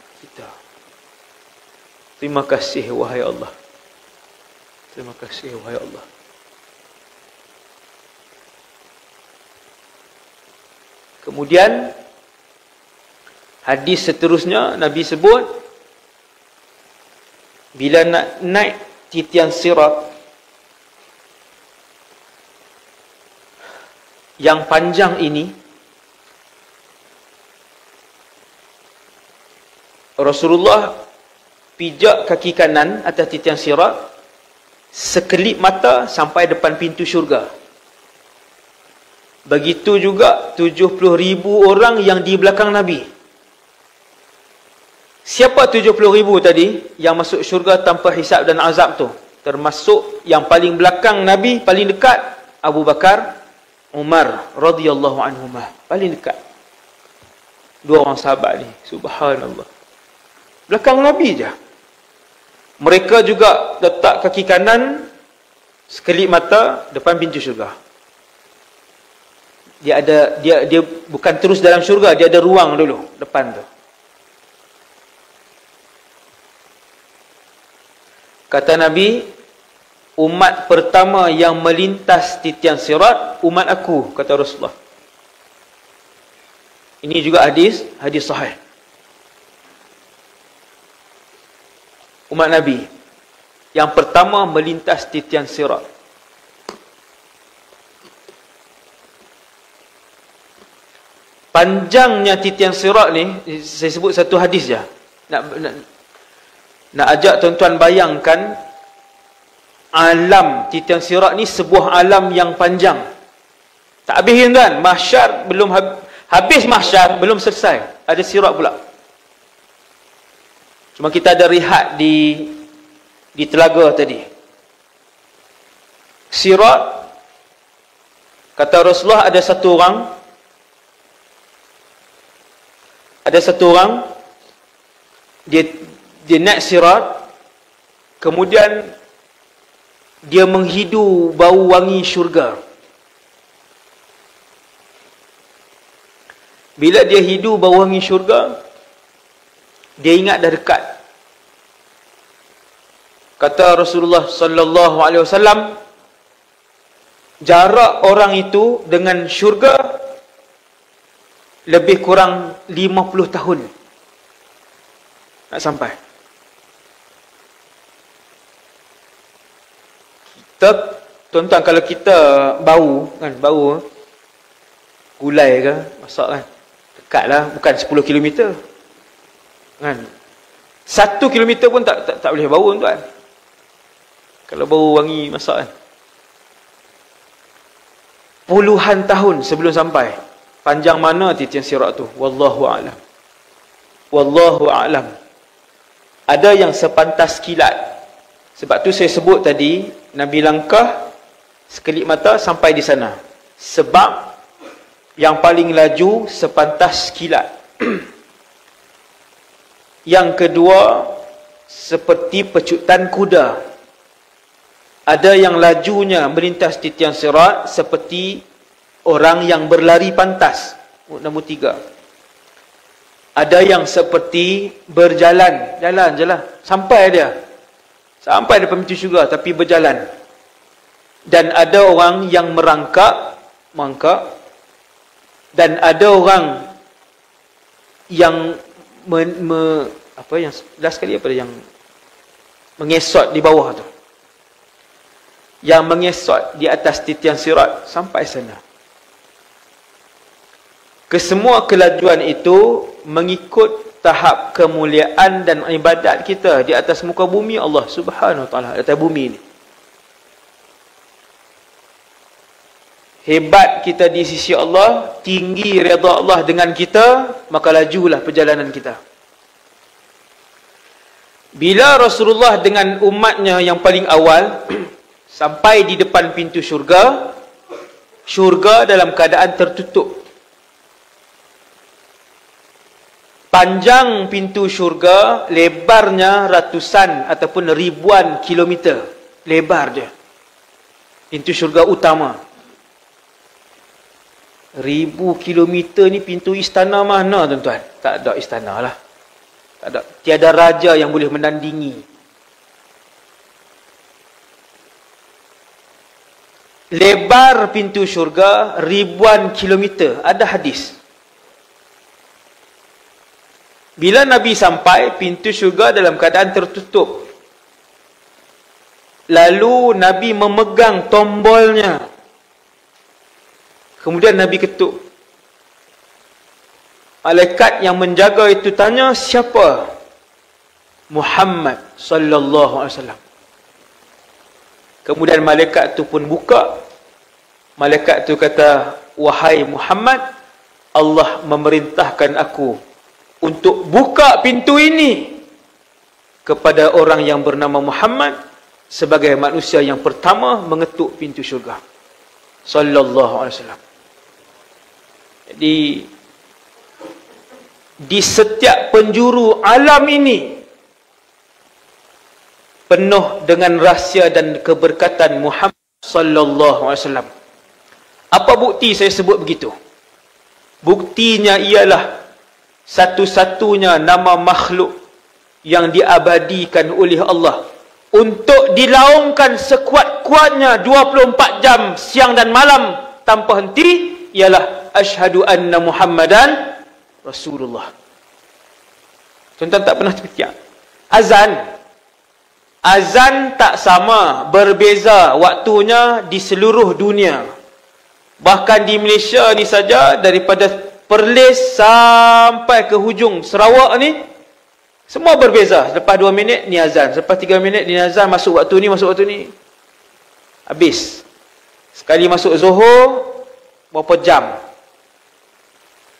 Terima kasih wahai Allah. Terima kasih wahai Allah. Kemudian hadis seterusnya Nabi sebut bila nak naik titian sirat yang panjang ini Rasulullah pijak kaki kanan atas titian sirat sekelip mata sampai depan pintu syurga. Begitu juga 70 ribu orang yang di belakang Nabi. Siapa 70 ribu tadi yang masuk syurga tanpa hisap dan azab tu? Termasuk yang paling belakang Nabi, paling dekat Abu Bakar, Umar radhiyallahu anhumah. Paling dekat. Dua orang sahabat ni. Subhanallah. Belakang Nabi je. Mereka juga letak kaki kanan sekelip mata depan pintu syurga dia ada dia dia bukan terus dalam syurga dia ada ruang dulu depan tu kata nabi umat pertama yang melintas titian sirat umat aku kata Rasulullah. Ini juga hadis hadis sahih. Umat nabi yang pertama melintas titian sirat. Panjangnya titian sirat ni saya sebut satu hadis je. Nak nak, nak ajak tuan-tuan bayangkan alam titian sirat ni sebuah alam yang panjang. Tak habis tuan mahsyar belum habis mahsyar belum selesai. Ada sirat pula. Cuma kita ada rihat di di telaga tadi. Sirat kata Rasulullah ada satu orang. Ada satu orang dia dia naik sirat kemudian dia menghidu bau wangi syurga. Bila dia hidu bau wangi syurga dia ingat dah dekat. Kata Rasulullah sallallahu alaihi wasallam jarak orang itu dengan syurga lebih kurang 50 tahun. Nak sampai kita tuan-tuan kalau kita bau kan bau gulai ke masak kan dekat lah bukan 10 km kan 1 km pun tak, tak, tak boleh bau tuan kalau bau wangi masak kan puluhan tahun sebelum sampai Panjang mana titian sirat tu? Wallahu a'lam. Wallahu a'lam. Ada yang sepantas kilat. Sebab tu saya sebut tadi, Nabi langkah sekelip mata sampai di sana. Sebab yang paling laju sepantas kilat. yang kedua, seperti pecutan kuda. Ada yang lajunya melintas titian sirat seperti orang yang berlari pantas nombor tiga ada yang seperti berjalan jalan je lah sampai dia sampai depan pintu syurga tapi berjalan. Dan ada orang yang merangkak merangkak dan ada orang yang me, me, apa yang last kali apa yang mengesot di bawah tu. Yang mengesot di atas titian sirat sampai sana. Kesemua kelajuan itu mengikut tahap kemuliaan dan ibadat kita di atas muka bumi Allah Subhanahu wa taala atas bumi ini. Hebat kita di sisi Allah, tinggi redha Allah dengan kita, maka lajulah perjalanan kita. Bila Rasulullah dengan umatnya yang paling awal sampai di depan pintu syurga, syurga dalam keadaan tertutup Panjang pintu syurga, lebarnya ratusan ataupun ribuan kilometer. Lebar dia. Pintu syurga utama. Ribu kilometer ni pintu istana mana tuan-tuan? Tak ada istana lah. Tak ada. Tiada raja yang boleh menandingi. Lebar pintu syurga ribuan kilometer. Ada hadis. Bila Nabi sampai, pintu syurga dalam keadaan tertutup. Lalu Nabi memegang tombolnya. Kemudian Nabi ketuk. Malaikat yang menjaga itu tanya, siapa? Muhammad sallallahu alaihi wasallam. Kemudian malaikat tu pun buka. Malaikat tu kata, Wahai Muhammad, Allah memerintahkan aku untuk buka pintu ini kepada orang yang bernama Muhammad sebagai manusia yang pertama mengetuk pintu syurga. Sallallahu alaihi wasallam. Jadi di setiap penjuru alam ini penuh dengan rahsia dan keberkatan Muhammad sallallahu alaihi wasallam. Apa bukti saya sebut begitu? Buktinya ialah satu-satunya nama makhluk yang diabadikan oleh Allah untuk dilaungkan sekuat-kuatnya 24 jam siang dan malam tanpa henti ialah asyhadu anna Muhammadan Rasulullah. Tuan-tuan tak pernah terpikir. Azan. Azan tak sama, berbeza waktunya di seluruh dunia. Bahkan di Malaysia ni saja daripada Perlis sampai ke hujung Sarawak ni semua berbeza. Lepas 2 minit ni azan, lepas 3 minit ni azan masuk waktu ni masuk waktu ni. Habis. Sekali masuk Zuhur berapa jam?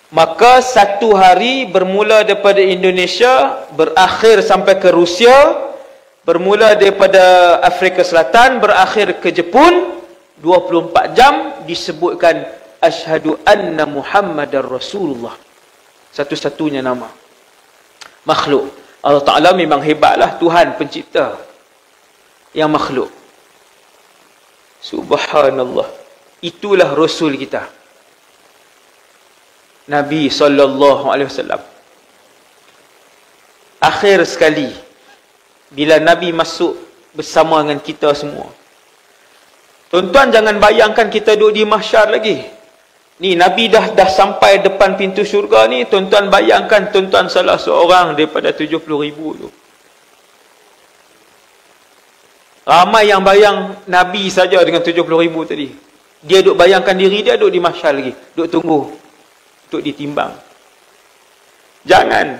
Maka satu hari bermula daripada Indonesia berakhir sampai ke Rusia bermula daripada Afrika Selatan berakhir ke Jepun 24 jam disebutkan asyhadu anna Muhammadar Rasulullah. Satu-satunya nama makhluk. Allah Taala memang hebatlah Tuhan pencipta yang makhluk. Subhanallah. Itulah rasul kita. Nabi sallallahu alaihi wasallam. Akhir sekali bila Nabi masuk bersama dengan kita semua. Tuan-tuan jangan bayangkan kita duduk di mahsyar lagi. Ni Nabi dah dah sampai depan pintu syurga ni, tuan-tuan bayangkan tuan-tuan salah seorang daripada 70 ribu tu. Ramai yang bayang Nabi saja dengan 70 ribu tadi. Dia duduk bayangkan diri dia duduk di mahsyar lagi. Duduk tunggu untuk ditimbang. Jangan.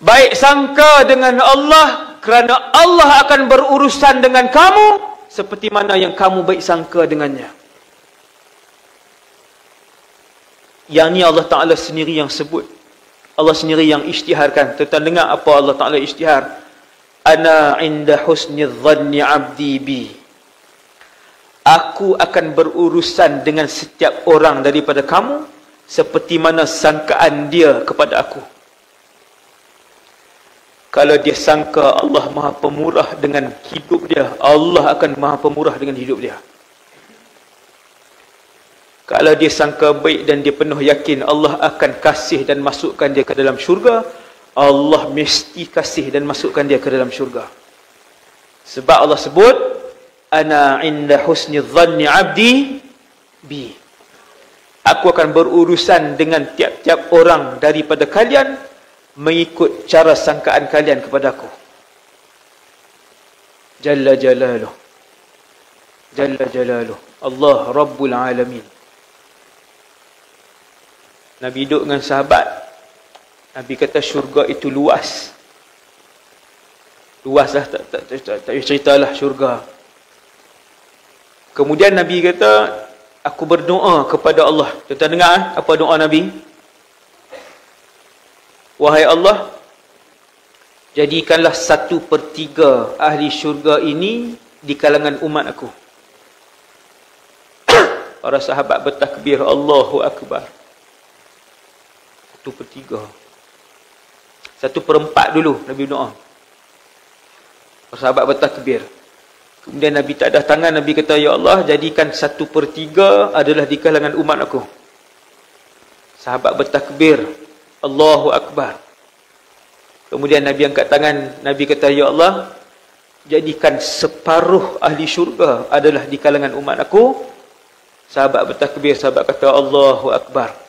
Baik sangka dengan Allah kerana Allah akan berurusan dengan kamu seperti mana yang kamu baik sangka dengannya. Yang ni Allah Ta'ala sendiri yang sebut. Allah sendiri yang isytiharkan. Tuan dengar apa Allah Ta'ala isytihar. Ana inda husni dhanni abdi bi. Aku akan berurusan dengan setiap orang daripada kamu seperti mana sangkaan dia kepada aku kalau dia sangka Allah maha pemurah dengan hidup dia Allah akan maha pemurah dengan hidup dia kalau dia sangka baik dan dia penuh yakin Allah akan kasih dan masukkan dia ke dalam syurga Allah mesti kasih dan masukkan dia ke dalam syurga sebab Allah sebut ana inda husni dhanni abdi bi Aku akan berurusan dengan tiap-tiap orang daripada kalian mengikut cara sangkaan kalian kepada aku. Jalla jalaluh. Jalla jalaluh. Allah Rabbul Alamin. Nabi duduk dengan sahabat. Nabi kata syurga itu luas. Luas lah. Tak, tak, tak, tak, tak ceritalah syurga. Kemudian Nabi kata, aku berdoa kepada Allah. Tuan-tuan dengar eh? apa doa Nabi? Wahai Allah, jadikanlah satu per tiga ahli syurga ini di kalangan umat aku. Para sahabat bertakbir Allahu Akbar. Satu per tiga. Satu per empat dulu Nabi doa. Para sahabat bertakbir. Kemudian Nabi tak ada tangan, Nabi kata, Ya Allah, jadikan satu per tiga adalah di kalangan umat aku. Sahabat bertakbir, Allahu Akbar. Kemudian Nabi angkat tangan, Nabi kata, Ya Allah, jadikan separuh ahli syurga adalah di kalangan umat aku. Sahabat bertakbir, sahabat kata, Allahu Akbar.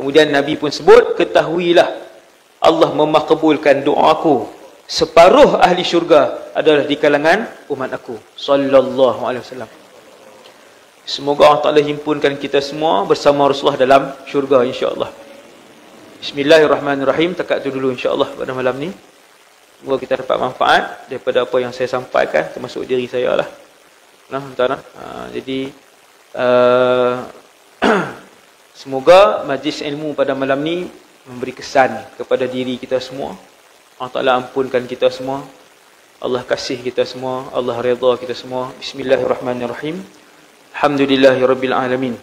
Kemudian Nabi pun sebut, ketahuilah, Allah memakbulkan doa aku. Separuh ahli syurga adalah di kalangan umat aku. Sallallahu alaihi wasallam. Semoga Allah Taala himpunkan kita semua bersama Rasulullah dalam syurga insyaallah. Bismillahirrahmanirrahim. Takat tu dulu insyaallah pada malam ni. Semoga kita dapat manfaat daripada apa yang saya sampaikan termasuk diri saya lah. Nah, tuan uh, jadi uh, Semoga majlis ilmu pada malam ni memberi kesan kepada diri kita semua. Allah Ta'ala ampunkan kita semua. Allah kasih kita semua. Allah redha kita semua. Bismillahirrahmanirrahim. Alhamdulillahirrabbilalamin.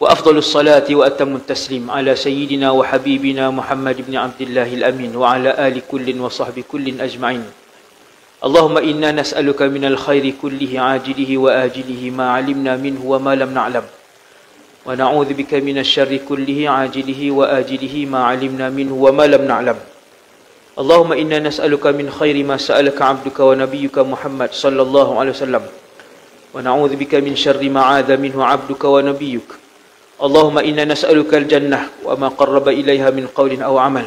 Wa afdalus salati wa atamun taslim ala sayyidina wa habibina Muhammad ibn Abdillahil amin wa ala ali kullin wa sahbi kullin ajma'in. Allahumma inna nas'aluka minal khairi kullihi ajilihi wa ajilihi ma alimna minhu wa ma lam na'lam. ونعوذ بك من الشر كله عاجله وآجله ما علمنا منه وما لم نعلم. اللهم إنا نسألك من خير ما سألك عبدك ونبيك محمد صلى الله عليه وسلم. ونعوذ بك من شر ما عاذ منه عبدك ونبيك. اللهم إنا نسألك الجنة وما قرب إليها من قول أو عمل.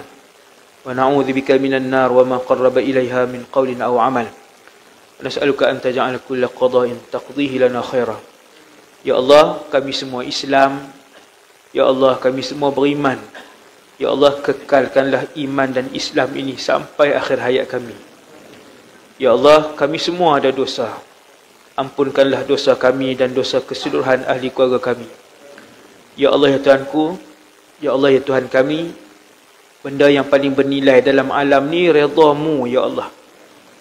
ونعوذ بك من النار وما قرب إليها من قول أو عمل. نسألك أن تجعل كل قضاء تقضيه لنا خيرا. Ya Allah, kami semua Islam. Ya Allah, kami semua beriman. Ya Allah, kekalkanlah iman dan Islam ini sampai akhir hayat kami. Ya Allah, kami semua ada dosa. Ampunkanlah dosa kami dan dosa keseluruhan ahli keluarga kami. Ya Allah ya Tuhanku, Ya Allah ya Tuhan kami, benda yang paling bernilai dalam alam ni redamu ya Allah.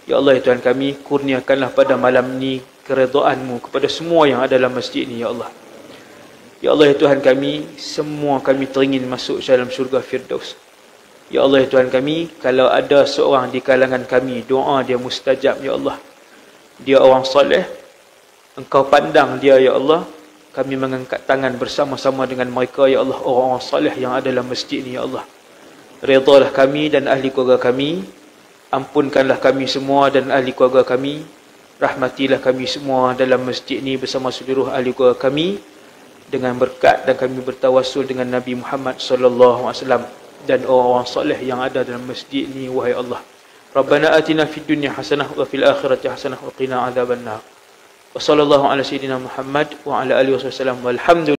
Ya Allah ya Tuhan kami, kurniakanlah pada malam ni keredaanmu kepada semua yang ada dalam masjid ni ya Allah. Ya Allah ya Tuhan kami, semua kami teringin masuk dalam syurga Firdaus. Ya Allah ya Tuhan kami, kalau ada seorang di kalangan kami, doa dia mustajab ya Allah. Dia orang soleh, engkau pandang dia ya Allah, kami mengangkat tangan bersama-sama dengan mereka ya Allah orang-orang salih yang ada dalam masjid ni ya Allah redalah kami dan ahli keluarga kami ampunkanlah kami semua dan ahli keluarga kami rahmatilah kami semua dalam masjid ini bersama seluruh ahli keluarga kami dengan berkat dan kami bertawasul dengan Nabi Muhammad sallallahu alaihi wasallam dan orang-orang soleh yang ada dalam masjid ini wahai Allah. Rabbana atina fid dunya hasanah wa fil akhirati hasanah wa qina adzabannar wa sallallahu ala sayidina Muhammad wa ala alihi wasallam. Walhamdulillah.